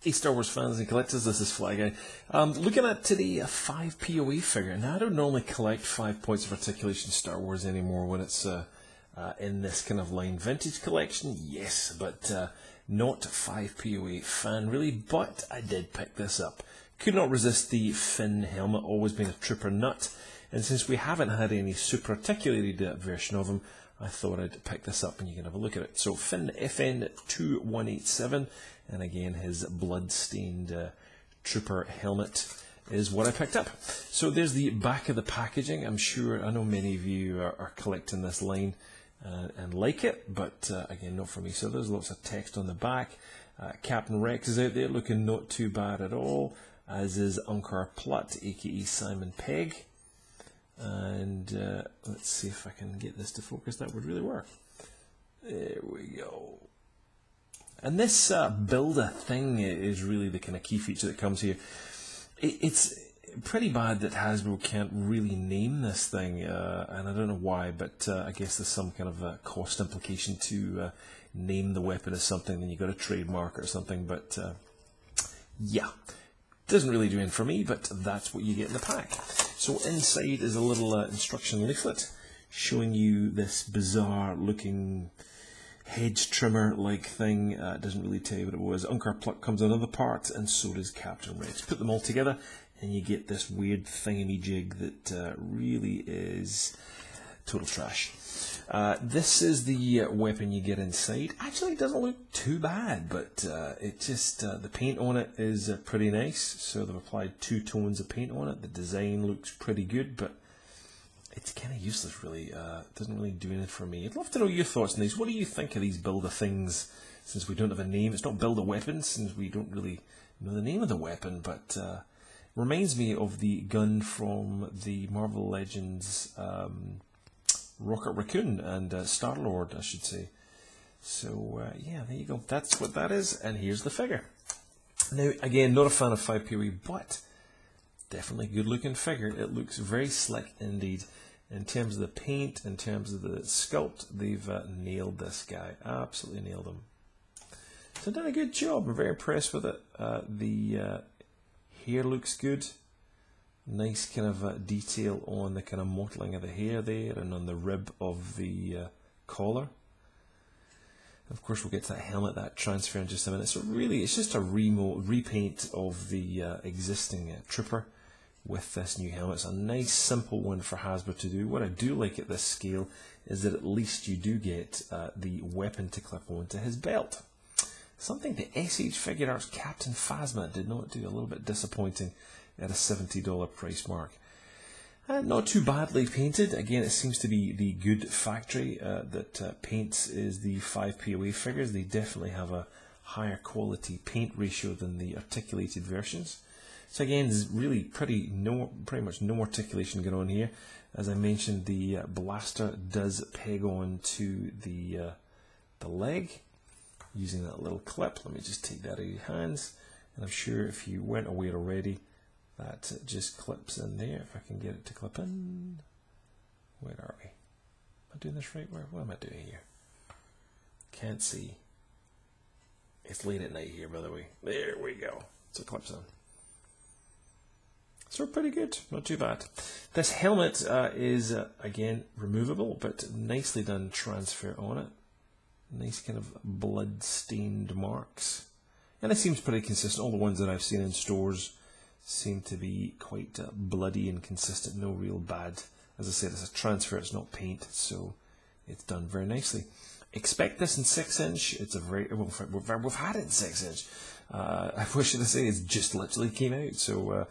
Hey Star Wars fans and collectors, this is Fly Guy. Um, looking at today a 5 POE figure. Now I don't normally collect 5 points of articulation Star Wars anymore when it's uh, uh, in this kind of line. Vintage collection, yes, but uh, not 5 POE fan really, but I did pick this up. Could not resist the Finn helmet, always been a trooper nut, and since we haven't had any super articulated uh, version of him, I thought I'd pick this up and you can have a look at it. So Finn FN2187, and again his blood-stained uh, trooper helmet is what I picked up. So there's the back of the packaging. I'm sure, I know many of you are, are collecting this line uh, and like it, but uh, again, not for me. So there's lots of text on the back. Uh, Captain Rex is out there looking not too bad at all, as is Unkar Plutt, aka Simon Pegg and uh, let's see if I can get this to focus. That would really work. There we go. And this uh, builder thing is really the kind of key feature that comes here. It, it's pretty bad that Hasbro can't really name this thing, uh, and I don't know why, but uh, I guess there's some kind of cost implication to uh, name the weapon as something, then you've got a trademark or something, but uh, yeah. Doesn't really do anything for me, but that's what you get in the pack. So inside is a little uh, instruction leaflet showing you this bizarre looking hedge trimmer like thing. Uh, doesn't really tell you what it was. Unkar Plutt comes in another part, and so does Captain Rex. Put them all together, and you get this weird thingy jig that uh, really is total trash. Uh, this is the uh, weapon you get inside. Actually, it doesn't look too bad, but uh, it just uh, the paint on it is uh, pretty nice. So they've applied two tones of paint on it. The design looks pretty good, but it's kind of useless, really. It doesn't really do anything for me. I'd love to know your thoughts on these. What do you think of these builder things? Since we don't have a name, it's not builder weapons, since we don't really know the name of the weapon, but reminds me of the gun from the Marvel Legends. Um, Rocket Raccoon and uh, Star Lord, I should say. So uh, yeah, there you go. That's what that is, and here's the figure. Now, again, not a fan of 5POE, but definitely good looking figure. It looks very slick indeed. In terms of the paint, in terms of the sculpt, they've uh, nailed this guy. Absolutely nailed him. So done a good job. I'm very impressed with it. Uh, the uh, hair looks good nice kind of uh, detail on the kind of mottling of the hair there and on the rib of the uh, collar. Of course, we'll get to that helmet, that transfer in just a minute. So really, it's just a remo repaint of the uh, existing uh, Trooper with this new helmet. It's a nice, simple one for Hasbro to do. What I do like at this scale is that at least you do get uh, the weapon to clip onto his belt. Something the SH Figuarts Captain Phasma did not do. A little bit disappointing at a $70 price mark. Uh, not too badly painted. Again, it seems to be the good factory uh, that uh, paints is the 5 POE figures. They definitely have a higher quality paint ratio than the articulated versions. So again, there's really pretty no, pretty much no articulation going on here. As I mentioned, the uh, blaster does peg on to the uh, the leg using that little clip. Let me just take that out of your hands. And I'm sure if you weren't aware already, that just clips in there. If I can get it to clip in. Where are we? Am I doing this right? Where, what am I doing here? Can't see. It's late at night here, by the way. There we go. It's a clip in. So pretty good, not too bad. This helmet uh, is, uh, again, removable, but nicely done transfer on it. Nice kind of blood-stained marks. And it seems pretty consistent. All the ones that I've seen in stores seem to be quite uh, bloody and consistent, no real bad. As I said, it's a transfer, it's not paint, so it's done very nicely. Expect this in 6 inch. It's a very, well, we've, had it in 6 inch. Uh, I wish to say it's just literally came out, so uh,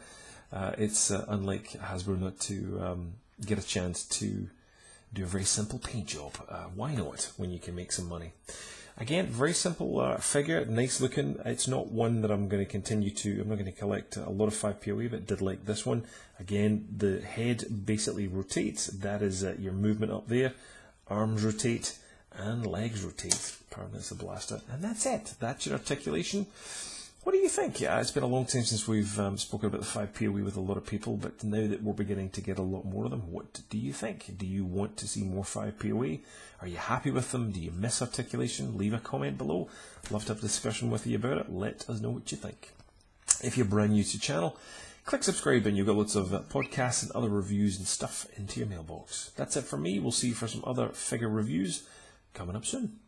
uh, it's uh, unlike Hasbro not to um, get a chance to do a very simple paint job. Uh, why not when you can make some money? Again, very simple uh, figure, nice looking. It's not one that I'm going to continue to, I'm not going to collect a lot of 5POE, but did like this one. Again, the head basically rotates. That is uh, your movement up there. Arms rotate and legs rotate. Pardon, it's blaster. And that's it. That's your articulation. What do you think? Yeah, it's been a long time since we've um, spoken about the 5 PoE with a lot of people, but now that we're beginning to get a lot more of them, what do you think? Do you want to see more 5 PoE? Are you happy with them? Do you miss articulation? Leave a comment below. Love to have a discussion with you about it. Let us know what you think. If you're brand new to the channel, click subscribe and you'll get lots of uh, podcasts and other reviews and stuff into your mailbox. That's it for me. We'll see you for some other figure reviews coming up soon.